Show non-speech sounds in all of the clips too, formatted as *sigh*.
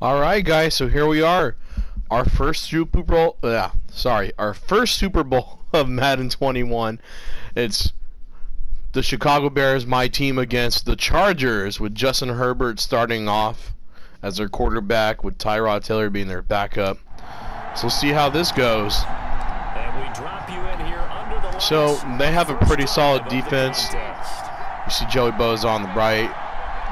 All right, guys. So here we are, our first Super Bowl. Yeah, sorry, our first Super Bowl *laughs* of Madden 21. It's the Chicago Bears, my team, against the Chargers, with Justin Herbert starting off as their quarterback, with Tyrod Taylor being their backup. So we'll see how this goes. So they have a pretty solid defense. You see Joey Bosa on the right,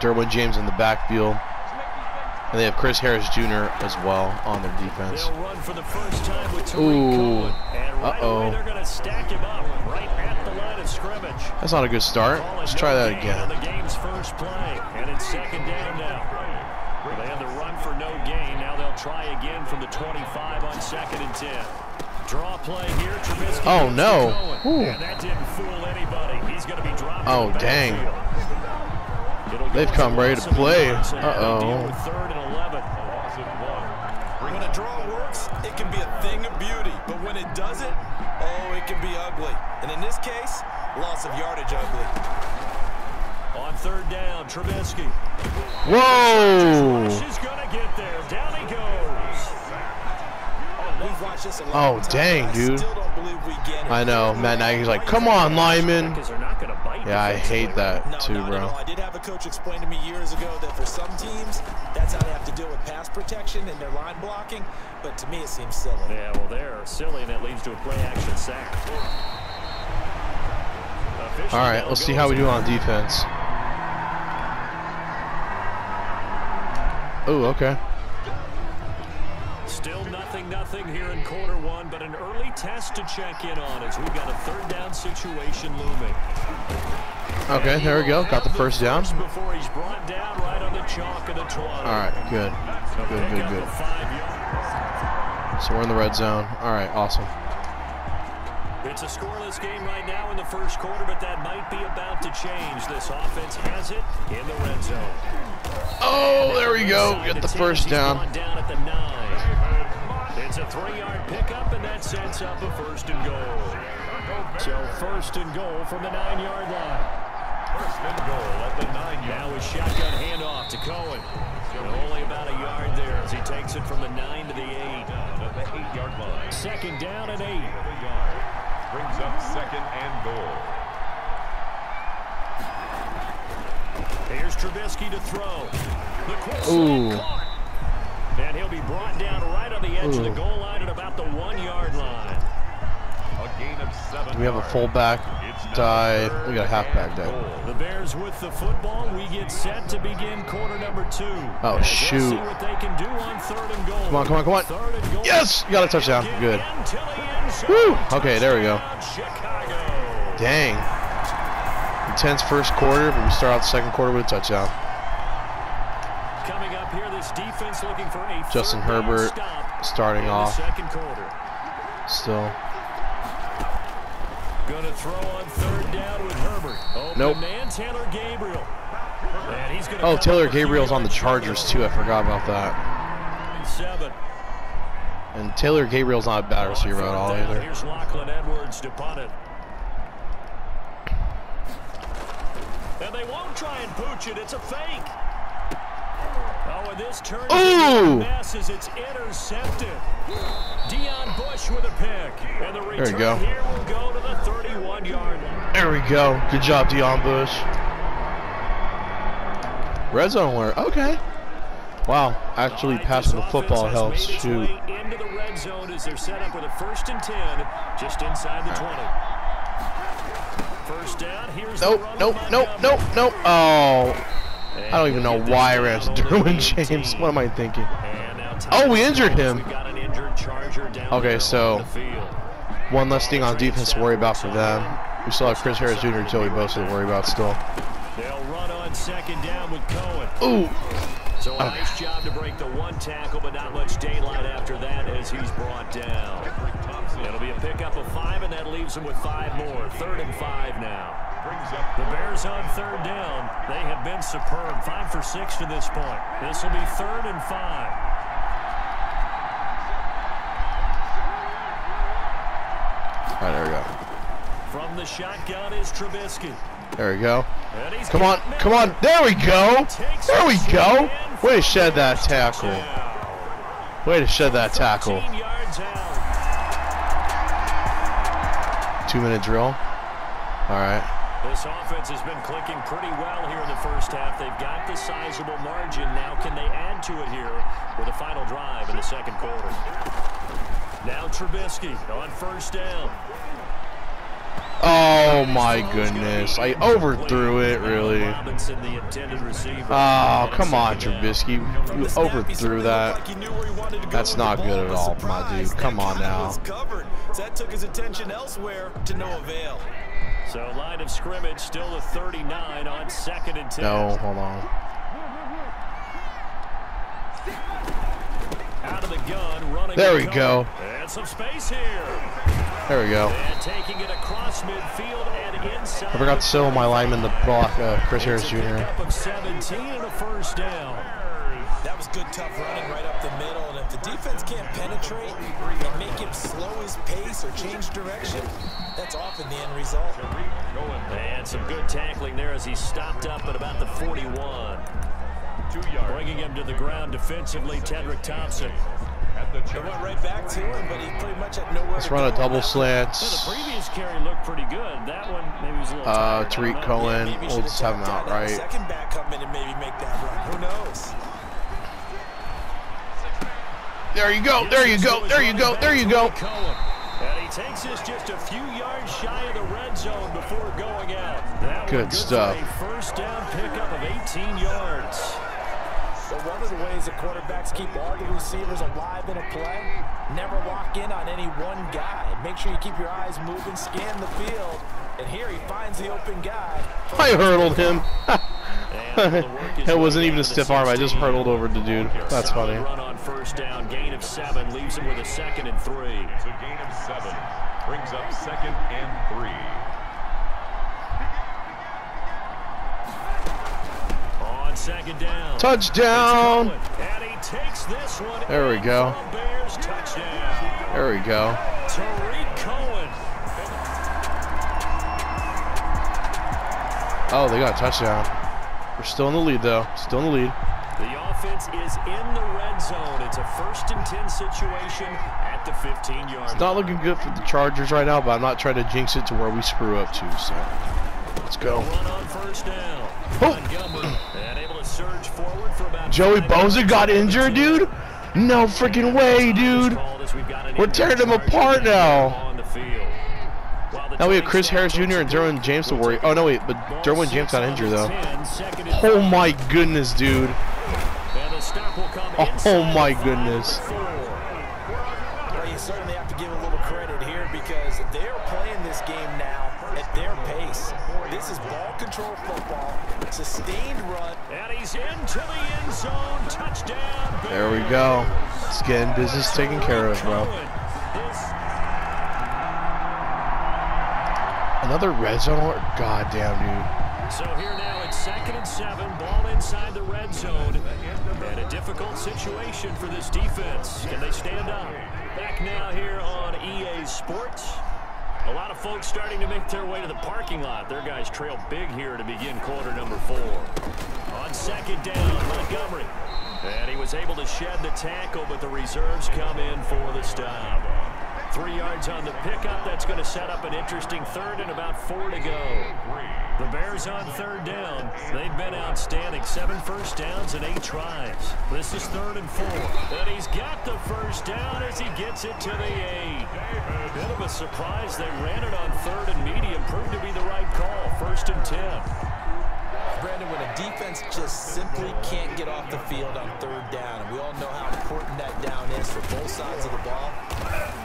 Derwin James in the backfield. And they have Chris Harris Jr. as well on their defense. Ooh. Uh-oh. That's not a good start. Let's try that again. The game's first play, and it's second down now. They had the run for no gain. Now they'll try again from the 25 on second and 10. Draw play here. Trubisky oh no. And that didn't fool anybody. He's going to be dropped. Oh dang. They've come ready to play. Uh-oh. When a draw works, it can be a thing of beauty. But when it doesn't, oh, it can be ugly. And in this case, loss of yardage ugly. On third down, Trubisky. Whoa! He's going to get there. Down he goes. Oh, dang, dude. I know. Matt Nagy's like, come on, lineman. Yeah, I hate that too, bro. I did have a coach explain to me years ago that for some teams, that's how they have to deal with pass protection and their line blocking. But to me, it seems silly. Yeah, well, they're silly, and it leads to a play-action sack. All right, let's see how we do on defense. Oh, okay. Still nothing, here in quarter one, but an early test to check in on as we've got a third down situation looming. Okay, there we go. Got the first down. Before he's brought down right on the chalk of the 20. All right, good. Good, good, good. So we're in the red zone. All right, awesome. It's a scoreless game right now in the first quarter, but that might be about to change. This offense has it in the red zone. Oh, there we go. Get the first down. down at the nine. It's a three-yard pickup, and that sets up a first and goal. So first and goal from the nine-yard line. First and goal at the nine-yard Now a shotgun handoff to Cohen. And only about a yard there as he takes it from the nine to the eight. At the eight-yard line. Second down and eight. Brings up second and goal. Here's Trubisky to throw. The quick Ooh. Caught. And he'll be brought down right on the edge of the goal line at about the one-yard line. A gain of seven. We have a fullback It's now dive? We got a halfback dive. The Bears with the football. We get set to begin quarter number two. Oh, As they'll shoot. See what they can do on third and goal. Come on, come on, come on. Third and goal. Yes, you got a touchdown. Good. into the end zone. Woo. Okay, there we go. Chicago. Dang. Intense first quarter, but we start out the second quarter with a touchdown. Justin third down Herbert stop starting in the off second quarter. still. Going to throw on third down with Herbert. Open Nope. man, Taylor Gabriel. Gonna Oh, Taylor up with a Gabriel's on the Chargers too. I forgot about that. and Seven. And Taylor Gabriel's not a bad receiver at all either. Here's Lachlan Edwards to punt it. And they won't try and pooch it. It's a fake. Oh, and this turns into Ooh. a it's intercepted. Deon Bush with a pick. And the we go. here will go to the 31-yard line. There we go. Good job, Deon Bush. Red zone alert. Okay. Wow. Actually, Right, passing the football helps. Shoot. into the red zone as they're set up with a first and 10 just inside the 20. First down, here's Nope, nope, nope, nope, nope. Oh. I don't even know why I ran over Derwin James. What am I thinking? Oh, we injured him. We've got an injured Charger down Okay, so- on the field. One less thing on defense to worry about for them. We still have Chris Harris Jr. and Joey Bosa to worry about still. They'll run on second down with Cohen. Ooh. So a nice job to break the one tackle, but not much daylight after that as he's brought down. It'll be a pickup of five, and that leaves him with five more. Third and five now. The Bears on third down. They have been superb. Five for six to this point. This will be third and five. All right, there we go. From the shotgun is Trubisky. There we go. Come on, come on. There we go. There we go. Way to shed that tackle. Way to shed that tackle. 14 yards out. Two minute drill. All right. This offense has been clicking pretty well here in the first half. They've got the sizable margin. Now can they add to it here with a final drive in the second quarter? Now Trubisky on first down. Oh my goodness. I overthrew it, really. Robinson, the intended receiver. Oh, come on, Trubisky. You The snap, he overthrew that. looked like he knew where he wanted to go That's not good at all, my dude. Come on now. was covered. So that took his attention elsewhere to no avail. So line of scrimmage still the 39 on second and 10. No, hold on. Out of the gun, running. There we go. And some space here. There we go. And taking it across midfield and inside. I forgot to sell my lineman the block, uh, Chris Harris Jr. pickup of 17 and a first down. That was good, tough running right up the middle. And if the defense can't penetrate and make him slow his pace or change direction, that's often the end result. And some good tackling there as he stopped up at about the 41. Two yards Bringing him to the ground defensively, Tedric Thompson. at the They went right back to him, but he pretty much had nowhere Let's to run a go. double Well, slant. the previous carry looked pretty good. That one maybe was a little Uh, tired. Tarik. Cohen. Maybe he We'll just have him out, out, had a right? Second back come in and maybe make that run. Who knows? There you go. There you go. There you go. There you go. And he takes us just a few yards shy of the red zone before going out. That Good one stuff. first down pickup of 18 yards. But one of the ways that quarterbacks keep all the receivers alive in a play, never lock in on any one guy. Make sure you keep your eyes moving, scan the field. And here he finds the open guy. I hurdled him. And able to work his *laughs* it wasn't even a stiff arm. I just hurdled over the dude. That's funny. Run on first down, gain of seven, leaves him with a second and three. It's a gain of seven. Brings up second and three. On second down. Touchdown. And he takes this one. There we go. Bears touchdown. There we go. Tarik Cohen. Oh, they got a touchdown. We're still in the lead, though. Still in the lead. The offense is in the red zone. It's a first and 10 situation at the 15 yard It's not looking good for the Chargers right now, but I'm not trying to jinx it to where we screw up too. So let's go. Run on first down. Oh. And able to surge forward for about Joey Bosa got injured, dude. No freaking way, dude. We've got an We're tearing him apart now. On the field. While the Now we have Chris Harris Jr. and Derwin. James to worry. Oh no, wait, but Derwin James got injured though. 10, second and Oh my goodness, dude. And the stop will come Oh my goodness. Well, you certainly have to give a little credit here because they're playing this game now at their pace. This is ball control football, sustained run. And he's into the end zone. Touchdown. There we go. It's getting business taken care of, bro. Another red zone. alert? God damn, dude. So here now it's second and seven, ball inside the red zone, and a difficult situation for this defense. Can they stand up? Back now here on EA Sports. A lot of folks starting to make their way to the parking lot. Their guys trail big here to begin quarter number four. On second down, Montgomery. And he was able to shed the tackle, but the reserves come in for the stop. Three yards on the pickup. That's going to set up an interesting third and about four to go. The Bears on third down. They've been outstanding. Seven first downs and eight tries. This is third and four. And he's got the first down as he gets it to the eight. Bit of a surprise. They ran it on third and medium. Proved to be the right call. First and ten. Brandon, when a defense just simply can't get off the field on third down, and we all know how important that down is for both sides of the ball,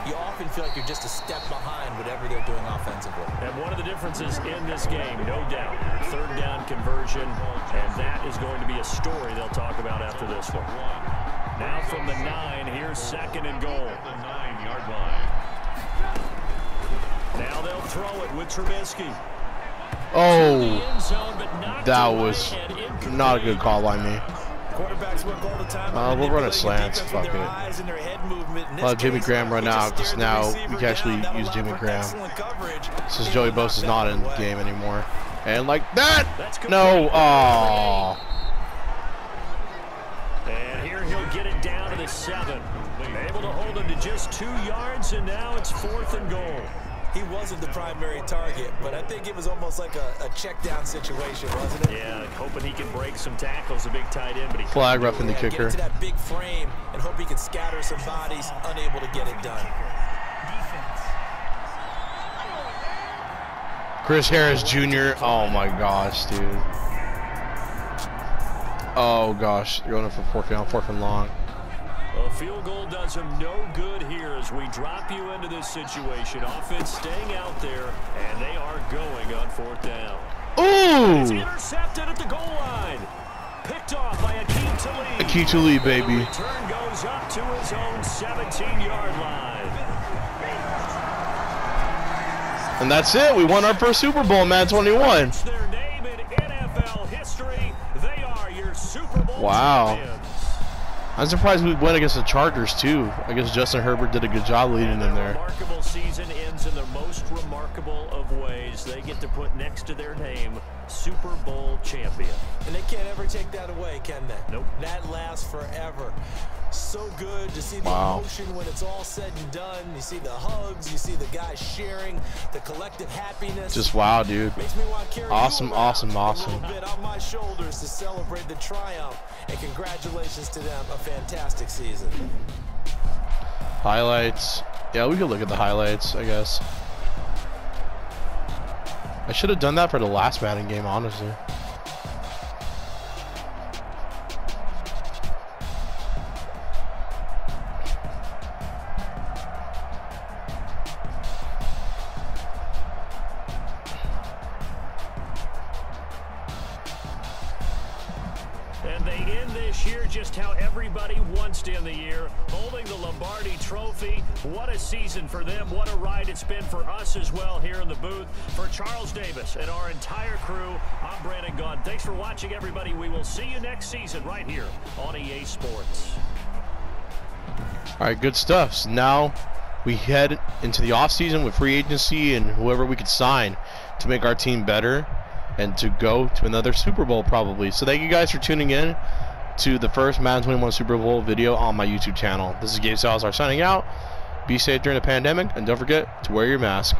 you often feel like you're just a step behind whatever they're doing offensively. And one of the differences in this game, no doubt, third down conversion, and that is going to be a story they'll talk about after this one. Now from the nine, here's second and goal. The nine-yard line. Now they'll throw it with Trubisky. Oh, zone, that was not a good call by me. Quarterbacks work all the time. Uh, we'll run a manipulating slants, fuck it. eyes and their head movement. In this Well, Jimmy Graham run he just out, 'cause stared the now we can actually down. Use Jimmy Graham. excellent coverage. Since He Joey knocked Bosa's not in the game anymore. And like that. No! Aww. And here he'll get it down to the seven. Able to hold him to just two yards, and now it's fourth and goal. He wasn't the primary target, but I think it was almost like a, a check down situation, wasn't it? Yeah, hoping he can break some tackles, a big tight end, but he Flag roughing the kicker. Get into that big frame and hope he can scatter some bodies, unable to get it done. Chris Harris Jr. Oh my gosh, dude. Oh gosh, they're going for fourth down, fourth and long. A field goal does him no good here as we drop you into this situation. Offense staying out there, and they are going on fourth down. It's Ooh! intercepted at the goal line. Picked off by Aqib Talib. Aqib Talib, baby. Return goes up to his own 17-yard line. And that's it. We won our first Super Bowl Madden 21. Their name in NFL history. They are your Super Bowl Wow. Champions. I'm surprised we went against the Chargers too. I guess Justin Herbert did a good job leading them there. Remarkable season ends in the most remarkable of ways. They get to put next to their name Super Bowl champion. And they can't ever take that away, can they? Nope. That lasts forever. So good to see the Wow. emotion when it's all said and done. You see the hugs, you see the guys sharing, the collective happiness. Just wow, dude. Makes me want to carry Awesome, awesome, a awesome. on my shoulders to celebrate the triumph. And congratulations to them, a fantastic season. Highlights. Yeah, we could look at the highlights, I guess. I should have done that for the last Madden game, honestly. They end this year just how everybody wants to end the year, holding the Lombardi Trophy. What a season for them. What a ride it's been for us as well here in the booth. For Charles Davis and our entire crew, I'm Brandon Gaudin. Thanks for watching, everybody. We will see you next season right here on EA Sports. All right, good stuff. So now we head into the offseason with free agency and whoever we could sign to make our team better and to go to another Super Bowl probably. So thank you guys for tuning in to the first Madden 21 Super Bowl video on my YouTube channel. This is Gabe Salazar signing out. Be safe during the pandemic and don't forget to wear your mask.